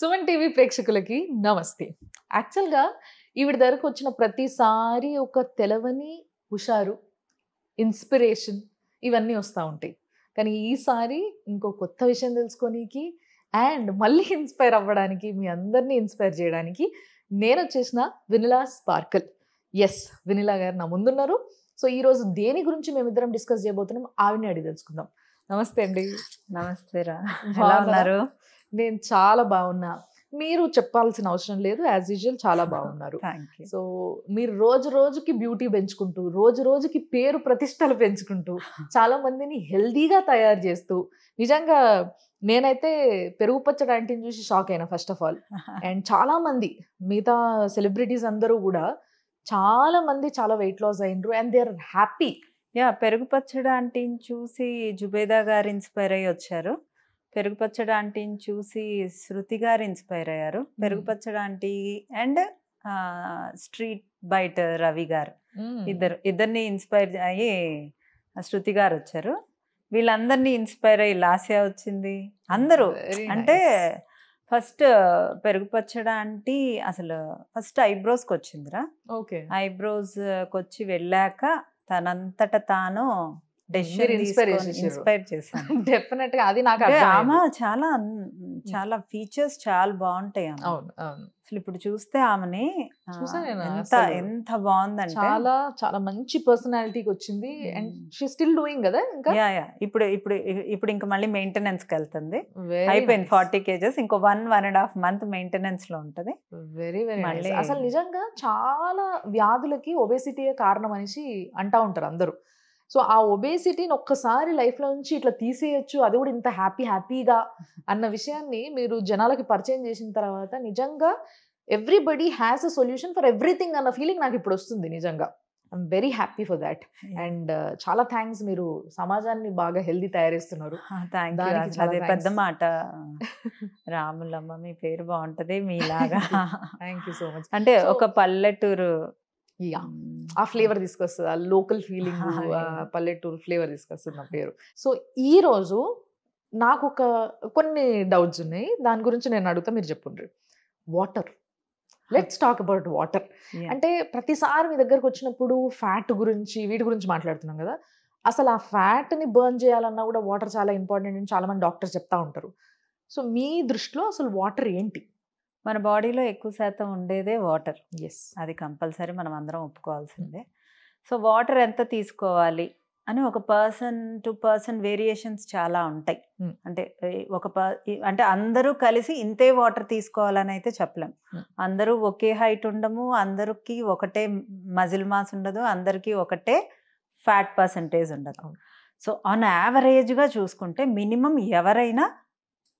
Suman TV ప్రేక్షకులకి నమస్తే. యాక్చువల్గా ఈవిడ దగ్గరకు వచ్చిన ప్రతిసారి ఒక తెలవని హుషారు ఇన్స్పిరేషన్ ఇవన్నీ వస్తూ ఉంటాయి. కానీ ఈసారి ఇంకో కొత్త విషయం తెలుసుకోనికి అండ్ మళ్ళీ ఇన్స్పైర్ అవ్వడానికి మీ అందరినీ ఇన్స్పైర్ చేయడానికి నేను వచ్చేసిన వినిలా స్పార్కల్. ఎస్ వినిలా గారు నా ముందున్నారు. సో ఈరోజు దేని గురించి మేమిద్దరం డిస్కస్ చేయబోతున్నాం ఆవిడని అడిగి తెలుసుకుందాం. నమస్తే అండి. నమస్తే రా. ఎలా? ఉన్నారు? నేను చాలా బాగున్నా. మీరు చెప్పాల్సిన అవసరం లేదు. యాజ్ యూజువల్ చాలా బాగున్నారు. సో మీరు రోజు రోజుకి బ్యూటీ పెంచుకుంటూ రోజు రోజుకి పేరు ప్రతిష్టలు పెంచుకుంటూ చాలా మందిని హెల్దీగా తయారు చేస్తూ నిజంగా నేనైతే పెరుగు పచ్చడి ఆంటీని చూసి షాక్ అయినా ఫస్ట్ ఆఫ్ ఆల్ అండ్ చాలా మంది మిగతా సెలబ్రిటీస్ అందరూ కూడా చాలా మంది చాలా weight loss అయినరు and they are happy yeah పెరుగు పచ్చడి ఆంటీని చూసి జుబేదా గారు ఇన్స్పైర్ అయ్యి వచ్చారు. పెరుగు పచ్చడి ఆంటీని చూసి శృతి గారు ఇన్స్పైర్ అయ్యారు. పెరుగు పచ్చడి ఆంటీ అండ్ స్ట్రీట్ బయట రవి గారు. ఇద్దరు ఇద్దరిని ఇన్స్పైర్ అయ్యి శృతి గారు వచ్చారు. వీళ్ళందరినీ ఇన్స్పైర్ అయ్యి లాస్యా వచ్చింది. అందరూ అంటే ఫస్ట్ పెరుగు పచ్చడి ఆంటీ అసలు ఫస్ట్ ఐబ్రోస్కి వచ్చిందిరా. ఓకే. ఐబ్రోస్ వచ్చి వెళ్ళాక తనంతట తాను. ఇన్స్పైర్ చేశాను. డెఫినెట్గా అది నాకు. ఆమె చాలా చాలా ఫీచర్స్ చాలా బాగుంటాయి ఆమె. అవును అవును. అసలు ఇప్పుడు చూస్తే ఆమెని ఎంత. ఎంత బాగుందంటే చాలా చాలా మంచి పర్సనాలిటీకి వచ్చింది. అండ్ షీ స్టిల్ డూయింగ్ కదా ఇంకా? యా యా ఇప్పుడు ఇప్పుడు ఇప్పుడు ఇంకా మళ్ళీ మెయింటెనెన్స్కి వెళ్తుంది. అయిపోయింది. ఫార్టీ కేజెస్ ఇంకో one one and half month మెయింటెనెన్స్లో ఉంటది. వెరీ వెరీ మళ్ళీ- అసలు నిజంగా చాలా వ్యాధులకి ఒబేసిటీయే కారణం అనేసి అంటా ఉంటారు అందరూ. సో ఆ ఒబేసిటీని ఒక్కసారి లైఫ్లో నుంచి ఇట్లా తీసేయచ్చు అది కూడా ఇంత హ్యాపీ హ్యాపీగా అన్న విషయాన్ని మీరు జనాలకి పరిచయం చేసిన తర్వాత నిజంగా everybody has a solution for everything అన్న ఫీలింగ్ నాకు ఇప్పుడు వస్తుంది నిజంగా. I'm very happy for that and చాలా థ్యాంక్స్ మీరు సమాజాన్ని బాగా హెల్దీ తయారేస్తున్నారు అదే పెద్ద. మాట. రాములమ్మ మీ పేరు బాగుంటది మీలాగా. థ్యాంక్ యూ సో మచ్ అంటే ఒక పల్లెటూరు ఆ ఫ్లేవర్ తీసుకొస్తుంది? ఆ లోకల్ ఫీలింగ్. పల్లెటూరు ఫ్లేవర్ తీసుకొస్తుంది నా పేరు. సో ఈ రోజు నాకు ఒక కొన్ని డౌట్స్ ఉన్నాయి. దాని గురించి నేను అడుగుతా మీరు చెప్పుండ్రి. Water. Let's talk about water. అంటే ప్రతిసారి మీ దగ్గరకు వచ్చినప్పుడు ఫ్యాట్ గురించి వీటి గురించి మాట్లాడుతున్నాం కదా? అసలు ఆ ఫ్యాట్ని బర్న్ చేయాలన్నా కూడా వాటర్ చాలా ఇంపార్టెంట్ అని చాలా మంది డాక్టర్స్ చెప్తా ఉంటారు. సో మీ దృష్టిలో అసలు వాటర్ ఏంటి? మన బాడీలో ఎక్కువ శాతం ఉండేదే వాటర్. ఎస్ అది కంపల్సరీ మనం అందరం ఒప్పుకోవాల్సిందే. సో వాటర్ ఎంత తీసుకోవాలి అని ఒక పర్సన్ టు పర్సన్ వేరియేషన్స్ చాలా ఉంటాయి. అంటే ఒక అంటే అందరూ కలిసి ఇంతే వాటర్ తీసుకోవాలని అయితే చెప్పలేం. Hmm. అందరూ ఒకే హైట్ ఉండము అందరికి ఒకటే మజిల్ మాస్ ఉండదు అందరికీ ఒకటే ఫ్యాట్ పర్సంటేజ్ ఉండదు. సో ఆన్ యావరేజ్గా చూసుకుంటే మినిమం ఎవరైనా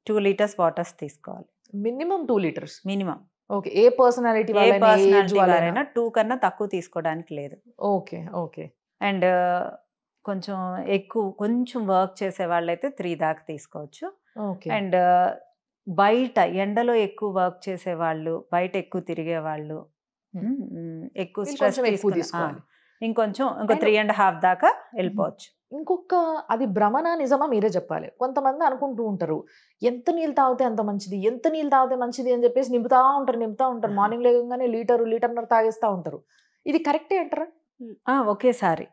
టూ లీటర్స్ వాటర్స్ తీసుకోవాలి. Minimum two litres? Minimum. Okay. ఏ పర్సనాలిటీ ఏ పర్సనాలిటీ వారైనా టూ కన్నా తక్కువ తీసుకోవడానికి లేదు. Okay okay. అండ్ కొంచెం ఎక్కువ కొంచెం వర్క్ చేసే వాళ్ళైతే త్రీ దాకా తీసుకోవచ్చు. ఓకే. అండ్ బయట ఎండలో ఎక్కువ వర్క్ చేసే వాళ్ళు బయట ఎక్కువ తిరిగే వాళ్ళు ఎక్కువ స్ట్రెస్ ఇంకొంచెం ఇంకో త్రీ అండ్ హాఫ్ దాకా వెళ్ళిపోవచ్చు. ఇంకొక అది భ్రమణ నిజమా మీరే చెప్పాలి. కొంతమంది అనుకుంటూ ఉంటారు ఎంత నీళ్ళు తాగితే అంత మంచిది ఎంత నీళ్ళు తాగితే మంచిది అని చెప్పేసి నింపుతా ఉంటారు నింపుతా ఉంటారు. మార్నింగ్ లేవగానే లీటరు లీటర్నర తాగేస్తా ఉంటారు. ఇది కరెక్టే అంటారా? ఆ, ఒకేసారి.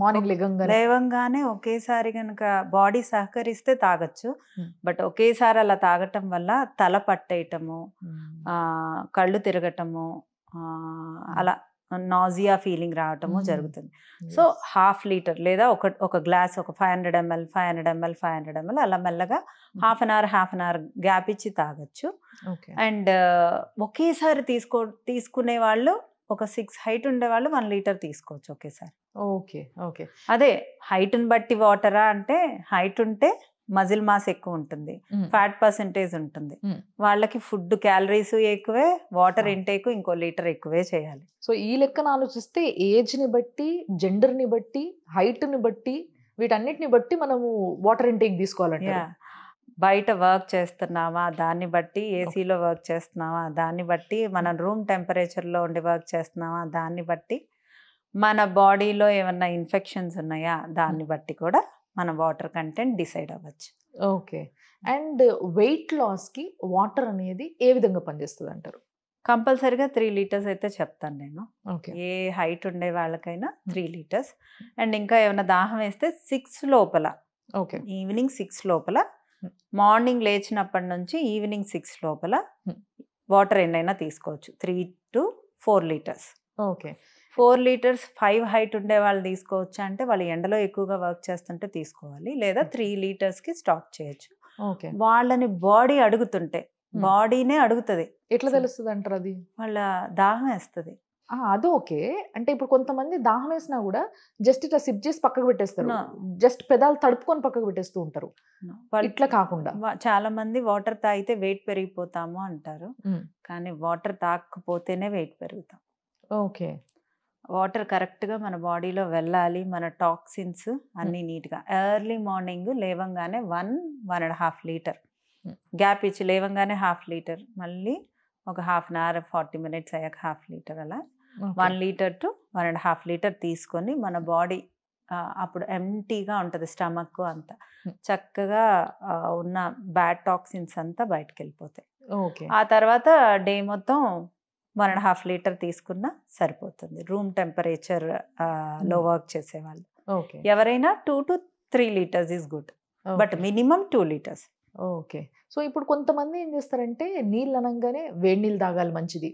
మార్నింగ్ లేగంగానే లేవంగానే. ఒకేసారి కనుక బాడీ సహకరిస్తే తాగొచ్చు. బట్ ఒకేసారి అలా తాగటం వల్ల తల పట్టేయటము ఆ, కళ్ళు తిరగటము ఆ, అలా నాజియా ఫీలింగ్ రావటము. జరుగుతుంది. సో హాఫ్ లీటర్ లేదా ఒక ఒక గ్లాస్ ఒక five hundred ML five hundred ML five hundred ML అలా మెల్లగా half an hour half an hour gap ఇచ్చి తాగొచ్చు. అండ్ ఒకేసారి తీసుకో తీసుకునే వాళ్ళు ఒక సిక్స్ హైట్ ఉండే వాళ్ళు వన్ లీటర్ తీసుకోవచ్చు ఒకేసారి. Okay okay. అదే హైట్ని బట్టి వాటరా అంటే హైట్ ఉంటే మజిల్ మాస్ ఎక్కువ ఉంటుంది. ఫ్యాట్ పర్సంటేజ్ ఉంటుంది. వాళ్ళకి ఫుడ్ క్యాలరీస్ ఎక్కువే వాటర్. ఇంటేక్ ఇంకో లీటర్ ఎక్కువే చేయాలి. సో ఈ లెక్కన ఆలోచిస్తే ఏజ్ని బట్టి జెండర్ని బట్టి హైట్ని బట్టి వీటన్నిటిని బట్టి మనము వాటర్ ఇంటేక్ తీసుకోవాలంటే బయట వర్క్ చేస్తున్నామా దాన్ని బట్టి ఏసీలో వర్క్ చేస్తున్నామా దాన్ని బట్టి మనం రూమ్ టెంపరేచర్లో ఉండి వర్క్ చేస్తున్నామా దాన్ని బట్టి మన బాడీలో ఏమన్నా ఇన్ఫెక్షన్స్ ఉన్నాయా దాన్ని బట్టి కూడా మన వాటర్ కంటెంట్ డిసైడ్ అవ్వచ్చు. ఓకే. అండ్ వెయిట్ లాస్కి వాటర్ అనేది ఏ విధంగా పనిచేస్తుంది అంటారు కంపల్సరీగా త్రీ లీటర్స్ అయితే చెప్తాను నేను. ఓకే. ఏ హైట్ ఉండే వాళ్ళకైనా త్రీ లీటర్స్. అండ్ ఇంకా ఏమైనా దాహం వేస్తే సిక్స్ లోపల ఓకే. ఈవినింగ్ సిక్స్ లోపల. మార్నింగ్ లేచినప్పటి నుంచి ఈవినింగ్ సిక్స్ లోపల. వాటర్ ఎన్నైనా తీసుకోవచ్చు. Three to four litres. Okay. Four litres five height ఉండే వాళ్ళు తీసుకోవచ్చు? అంటే వాళ్ళు ఎండలో ఎక్కువగా వర్క్ చేస్తుంటే తీసుకోవాలి. లేదా త్రీ లీటర్స్కి స్టాప్ చేయొచ్చు. ఓకే. వాళ్ళని బాడీ అడుగుతుంటే. బాడీనే అడుగుతుంది. ఎట్లా తెలుస్తుంది అంటారు అది? వాళ్ళ దాహం వేస్తుంది. అది ఓకే. అంటే ఇప్పుడు కొంతమంది దాహం వేసినా కూడా జస్ట్ ఇట్లా సిప్ చేసి పక్కకు పెట్టేస్తారు. జస్ట్ పెదాలు తడుపుకొని పక్కకు పెట్టేస్తూ ఉంటారు. వాళ్ళు ఇట్లా కాకుండా. చాలా మంది వాటర్ తాగితే వెయిట్ పెరిగిపోతాము అంటారు. కానీ వాటర్ తాగకపోతేనే వెయిట్ పెరుగుతాం. ఓకే. వాటర్ కరెక్ట్గా మన బాడీలో వెళ్ళాలి మన టాక్సిన్స్ అన్నీ నీట్గా. ఎర్లీ మార్నింగ్ లేవంగానే one one and half litre. Gap ఇచ్చి లేవంగానే హాఫ్ లీటర్. మళ్ళీ ఒక half an hour forty minutes అయ్యాక హాఫ్ లీటర్ అలా. One litre to one and half litre తీసుకొని మన బాడీ అప్పుడు ఎంటీగా ఉంటుంది స్టమక్ అంతా. చక్కగా ఉన్న బ్యాడ్ టాక్సిన్స్ అంతా బయటకు వెళ్ళిపోతాయి ఓకే. ఆ తర్వాత డే మొత్తం వన్ అండ్ హాఫ్ లీటర్ తీసుకున్నా సరిపోతుంది. రూమ్ టెంపరేచర్లో వర్క్ చేసేవాళ్ళు. ఓకే. ఎవరైనా two to three litres is good. But minimum two litres. Okay. So ఇప్పుడు కొంతమంది ఏం చేస్తారంటే నీళ్ళు అనగానే వేడి నీళ్ళు తాగాలి మంచిది.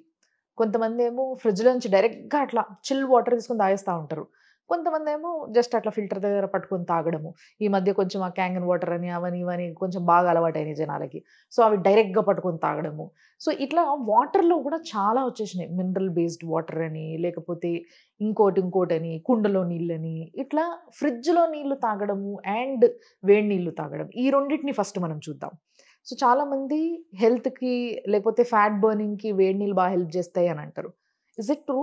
కొంతమంది ఏమో ఫ్రిడ్జ్లో నుంచి డైరెక్ట్గా అట్లా చిల్ వాటర్ తీసుకొని తాగేస్తూ ఉంటారు. కొంతమంది ఏమో జస్ట్ అట్లా ఫిల్టర్ దగ్గర పట్టుకొని తాగడము. ఈ మధ్య కొంచెం ఆ క్యాంగన్ వాటర్ అని అవని ఇవని కొంచెం బాగా అలవాటైనాయి జనాలకి. సో అవి డైరెక్ట్గా పట్టుకొని తాగడము. సో ఇట్లా వాటర్లో కూడా చాలా వచ్చేసినాయి. మినరల్ బేస్డ్ వాటర్ అని లేకపోతే ఇంకోటి ఇంకోటి అని కుండలో నీళ్ళని. ఇట్లా ఫ్రిడ్జ్లో నీళ్ళు తాగడము అండ్ వేడి నీళ్ళు తాగడం. ఈ రెండింటిని ఫస్ట్ మనం చూద్దాం. సో చాలామంది హెల్త్కి లేకపోతే ఫ్యాట్ బర్నింగ్కి వేడి నీళ్ళు బాగా హెల్ప్ చేస్తాయి అని అంటారు. ఇస్ ఇట్ ట్రూ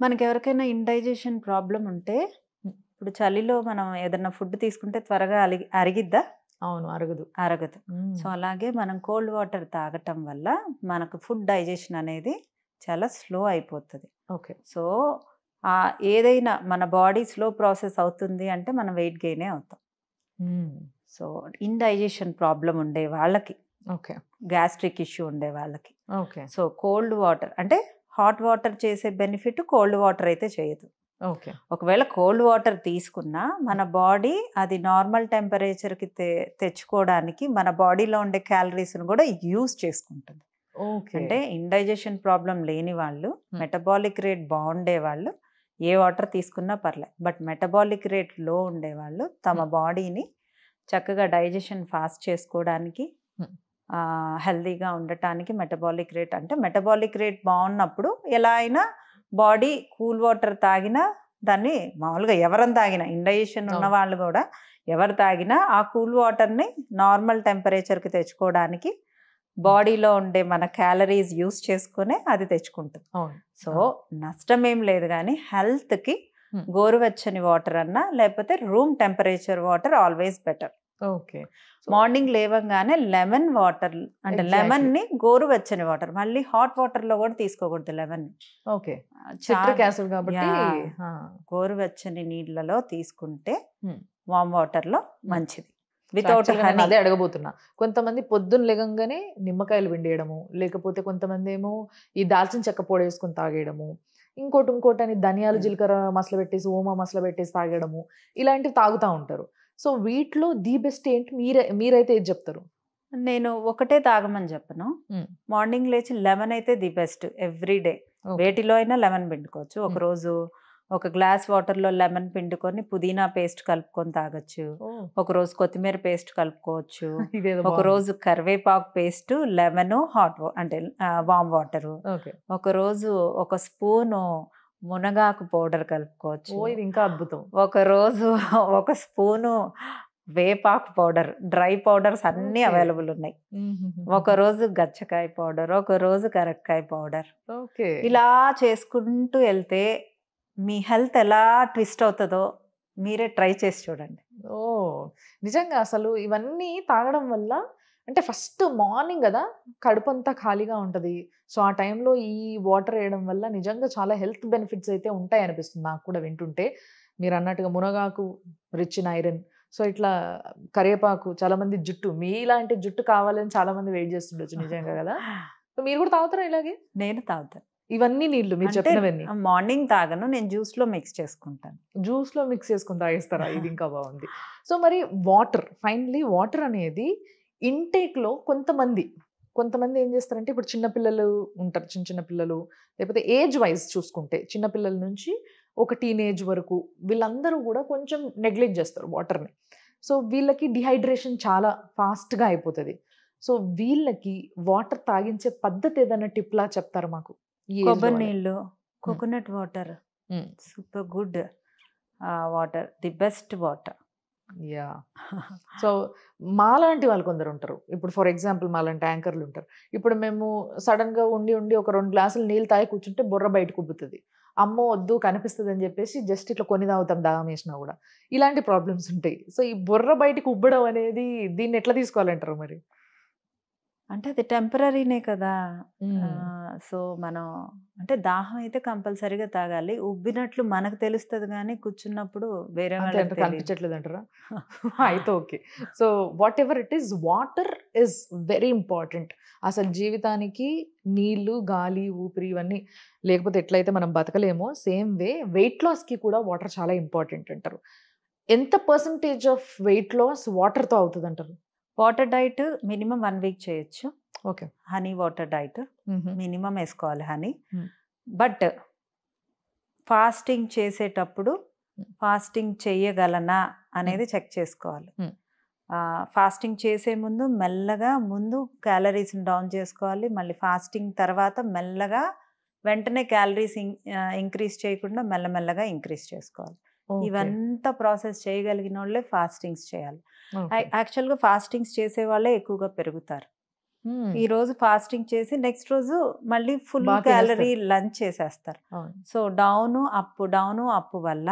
మనకి ఎవరికైనా ఇండైజెషన్ ప్రాబ్లం ఉంటే ఇప్పుడు చలిలో మనం ఏదైనా ఫుడ్ తీసుకుంటే త్వరగా అలిగి అరిగిద్దా? అవును అరగదు. అరగదు. సో అలాగే మనం కోల్డ్ వాటర్ తాగటం వల్ల మనకు ఫుడ్ డైజెషన్ అనేది చాలా స్లో అయిపోతుంది. ఓకే. సో ఏదైనా మన బాడీ స్లో ప్రాసెస్ అవుతుంది అంటే మనం వెయిట్ గెయినే అవుతాం. సో ఇండైజెషన్ ప్రాబ్లం ఉండే వాళ్ళకి ఓకే. గ్యాస్ట్రిక్ ఇష్యూ ఉండే వాళ్ళకి. ఓకే. సో కోల్డ్ వాటర్ అంటే హాట్ వాటర్ చేసే బెనిఫిట్ కోల్డ్ వాటర్ అయితే చేయదు. ఓకే. ఒకవేళ కోల్డ్ వాటర్ తీసుకున్నా మన బాడీ అది నార్మల్ టెంపరేచర్కి తె తెచ్చుకోవడానికి మన బాడీలో ఉండే క్యాలరీస్ని కూడా యూజ్ చేసుకుంటుంది. ఓకే. అంటే ఇండైజెషన్ ప్రాబ్లం లేని వాళ్ళు మెటబాలిక్ రేట్ బాగుండే వాళ్ళు ఏ వాటర్ తీసుకున్నా పర్లే బట్ మెటబాలిక్ రేట్లో ఉండే వాళ్ళు తమ. బాడీని చక్కగా డైజెషన్ ఫాస్ట్ చేసుకోవడానికి. హెల్దీగా ఉండటానికి మెటబాలిక్ రేట్ అంటే మెటబాలిక్ రేట్ బాగున్నప్పుడు ఎలా అయినా బాడీ కూల్ వాటర్ తాగినా దాన్ని మామూలుగా ఎవరని తాగినా ఇండైజెషన్ ఉన్న. వాళ్ళు కూడా ఎవరు తాగినా ఆ కూల్ వాటర్ని నార్మల్ టెంపరేచర్కి తెచ్చుకోవడానికి బాడీలో ఉండే మన క్యాలరీస్ యూస్ చేసుకునే అది తెచ్చుకుంటుంది సో నష్టం ఏం లేదు కానీ హెల్త్కి. గోరువెచ్చని వాటర్ అన్నా లేకపోతే room temperature water always better okay. Morning లేవంగానే లెమన్ వాటర్ అంటే. లెమన్ని గోరువెచ్చని వాటర్ మళ్ళీ హాట్ వాటర్లో కూడా తీసుకోకూడదు లెమన్ ఓకే. సిట్రిక్ యాసిడ్ కాబట్టి Yeah. ఆ, గోరువెచ్చని నీళ్ళలో తీసుకుంటే. వామ్ వాటర్లో మంచిది. వితౌట్ అదే అడగబోతున్నా. కొంతమంది పొద్దున్న లెగంగానే నిమ్మకాయలు పిండేయడము లేకపోతే కొంతమంది ఏమో ఈ దాల్చిన చెక్క పొడి వేసుకొని తాగేయడము ఇంకోటి ఇంకోటి అని ధనియాలు. జీలకర్ర మసలు పెట్టేసి ఓమా మసలు పెట్టేసి తాగడము ఇలాంటివి తాగుతూ ఉంటారు. సో వీటిలో ది బెస్ట్ ఏంటి? మీరే మీరైతే ఏది చెప్తారు? నేను ఒకటే తాగమని చెప్పను. మార్నింగ్ లేచి లెమన్ అయితే ది బెస్ట్ ఎవ్రీ డే. వేటిలో అయినా లెమన్ పిండుకోవచ్చు. ఒక. రోజు ఒక గ్లాస్ వాటర్లో లెమన్ పిండుకొని పుదీనా పేస్ట్ కలుపుకొని తాగొచ్చు. ఒక రోజు కొత్తిమీర పేస్ట్ కలుపుకోవచ్చు. ఒక రోజు కరివేపాకు పేస్ట్ లెమన్ హాట్ అంటే వామ్ వాటరు. ఒక రోజు ఒక స్పూను మునగాకు పౌడర్ కలుపుకోవచ్చు. ఇది ఇంకా అద్భుతం. ఒక రోజు ఒక స్పూను వేపాకు పౌడర్ డ్రై పౌడర్స్ అన్నీ. అవైలబుల్ ఉన్నాయి. ఒక రోజు గచ్చకాయ పౌడర్ ఒక రోజు కరక్కాయ పౌడర్. ఓకే. ఇలా చేసుకుంటూ వెళ్తే మీ హెల్త్ ఎలా ట్విస్ట్ అవుతుందో మీరే ట్రై చేసి చూడండి. ఓ నిజంగా అసలు ఇవన్నీ తాగడం వల్ల అంటే ఫస్ట్ మార్నింగ్ కదా కడుపు అంతా ఖాళీగా ఉంటుంది. సో ఆ టైంలో ఈ వాటర్ వేయడం వల్ల నిజంగా చాలా హెల్త్ బెనిఫిట్స్ అయితే ఉంటాయి అనిపిస్తుంది నాకు కూడా వింటుంటే. మీరు అన్నట్టుగా మునగాకు రిచ్ ఇన్ ఐరన్ సో ఇట్లా కరివేపాకు చాలా మంది జుట్టు మీలాంటి జుట్టు కావాలని చాలా మంది వెయిట్ చేస్తుండొచ్చు నిజంగా కదా. సో మీరు కూడా తాగుతారా ఇలాగే? నేను తాగుతాను ఇవన్నీ నీళ్ళు మీరు చెప్పినవన్నీ. మార్నింగ్ తాగను నేను జ్యూస్లో మిక్స్ చేసుకుంటాను. జ్యూస్లో మిక్స్ చేసుకుని తాగేస్తారా? ఇది ఇంకా బాగుంది. సో మరి వాటర్ ఫైనలీ వాటర్ అనేది ఇంటేక్లో కొంతమంది కొంతమంది ఏం చేస్తారంటే ఇప్పుడు చిన్నపిల్లలు ఉంటారు చిన్న చిన్న పిల్లలు లేకపోతే ఏజ్ వైజ్ చూసుకుంటే చిన్నపిల్లల నుంచి ఒక టీనేజ్ వరకు వీళ్ళందరూ కూడా కొంచెం నెగ్లెక్ట్ చేస్తారు వాటర్ని. సో వీళ్ళకి డిహైడ్రేషన్ చాలా ఫాస్ట్గా అయిపోతుంది. సో వీళ్ళకి వాటర్ తాగించే పద్ధతి ఏదైనా టిప్లా చెప్తారు మాకు? కొబ్బరి. నీళ్ళు coconut water. Super good water the best water. Yeah so మాలాంటి వాళ్ళు కొందరు ఉంటారు. ఇప్పుడు ఫర్ ఎగ్జాంపుల్ మాలాంటి యాంకర్లు ఉంటారు. ఇప్పుడు మేము సడన్గా ఉండి ఉండి ఒక రెండు గ్లాసులు నీళ్ళు తాగి కూర్చుంటే బుర్ర బయటకు ఉబ్బుతుంది అమ్మో వద్దు కనిపిస్తుంది అని చెప్పేసి జస్ట్ ఇట్లా కొని తాగుతాం దాహం వేసినా కూడా. ఇలాంటి ప్రాబ్లమ్స్ ఉంటాయి. సో ఈ బుర్ర బయటకు ఉబ్బడం అనేది దీన్ని ఎట్లా తీసుకోవాలంటారు మరి? అంటే అది టెంపరీనే కదా! సో మనం అంటే దాహం అయితే కంపల్సరీగా తాగాలి. ఉబ్బినట్లు మనకు తెలుస్తుంది కానీ కూర్చున్నప్పుడు వేరే వాళ్ళకి. కనిపించట్లేదు అంటారా అయితే okay. So whatever it is water is very important అసలు జీవితానికి నీళ్ళు గాలి ఊపిరి ఇవన్నీ లేకపోతే ఎట్లయితే మనం బతకలేమో సేమ్ వే వెయిట్ లాస్కి కూడా వాటర్ చాలా ఇంపార్టెంట్ అంటారు. ఎంత పర్సంటేజ్ ఆఫ్ వెయిట్ లాస్ వాటర్తో అవుతుంది అంటారు water diet minimum one week చేయొచ్చు. Okay. Honey water diet minimum వేసుకోవాలి హనీ. బట్ ఫాస్టింగ్ చేసేటప్పుడు. ఫాస్టింగ్ చెయ్యగలనా అనేది చెక్ చేసుకోవాలి. ఫాస్టింగ్ చేసే ముందు మెల్లగా ముందు క్యాలరీస్ని డౌన్ చేసుకోవాలి. మళ్ళీ ఫాస్టింగ్ తర్వాత మెల్లగా వెంటనే క్యాలరీస్ ఇంక్రీజ్ చేయకుండా మెల్లమెల్లగా ఇంక్రీజ్ చేసుకోవాలి. ఇవంతా ప్రాసెస్ చేయగలిగిన వాళ్ళే ఫాస్టింగ్స్ చేయాలి. యాక్చువల్గా ఫాస్టింగ్స్ చేసే వాళ్ళే ఎక్కువగా పెరుగుతారు. ఈ రోజు ఫాస్టింగ్ చేసి నెక్స్ట్ రోజు మళ్ళీ ఫుల్ క్యాలరీ లంచ్ చేసేస్తారు. So down up down up వల్ల.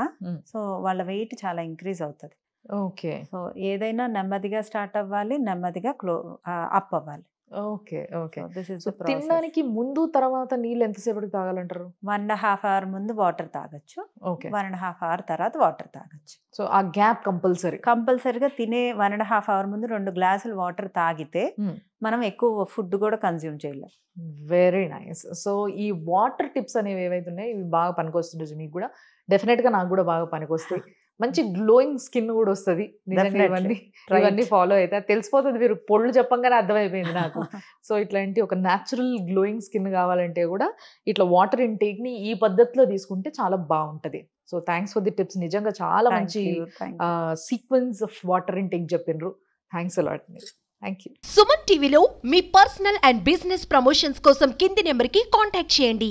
సో వాళ్ళ వెయిట్ చాలా ఇంక్రీజ్ అవుతుంది. ఓకే. సో ఏదైనా నెమ్మదిగా స్టార్ట్ అవ్వాలి నెమ్మదిగా క్లో అప్ అవ్వాలి. Okay. Okay. This is so తినడానికి ముందు తర్వాత నీళ్ళు ఎంతసేపటికి తాగాలంటారు? వన్ అండ్ హాఫ్ అవర్ ముందు వాటర్ తాగొచ్చు. Okay. One and half hour తర్వాత వాటర్ తాగొచ్చు. సో ఆ గ్యాప్ కంపల్సరీ. కంపల్సరిగా తినే వన్ అండ్ హాఫ్ అవర్ ముందు రెండు గ్లాసులు వాటర్ తాగితే. మనం ఎక్కువ ఫుడ్ కూడా కన్జ్యూమ్ చేయలేం. Very nice. సో ఈ వాటర్ టిప్స్ అనేవి ఏవైతే ఉన్నాయో ఇవి బాగా పనికొస్తుండొచ్చు మీకు కూడా. డెఫినెట్గా నాకు కూడా బాగా పనికొస్తాయి. మంచి గ్లోయింగ్ స్కిన్ కూడా వస్తుంది. నిజంగా. ఇవన్నీ. ఇవన్నీ ఫాలో అయితే తెలిసిపోతుంది. మీరు పొళ్ళు చెప్పంగానే అర్థమైపోయింది నాకు. సో ఇట్లాంటి ఒక న్యాచురల్ గ్లోయింగ్ స్కిన్ కావాలంటే కూడా ఇట్లా వాటర్ ఇంటేక్ని ఈ పద్ధతిలో తీసుకుంటే చాలా బాగుంటది. So thanks for the tips నిజంగా చాలా మంచి. సీక్వెన్స్ ఆఫ్ వాటర్ ఇంటేక్ చెప్పిండ్రు thanks a lot thank you Suman టీవీలో మీ పర్సనల్ అండ్ బిజినెస్ ప్రమోషన్స్ కోసం కింది నెంబర్కి కాంటాక్ట్ చేయండి.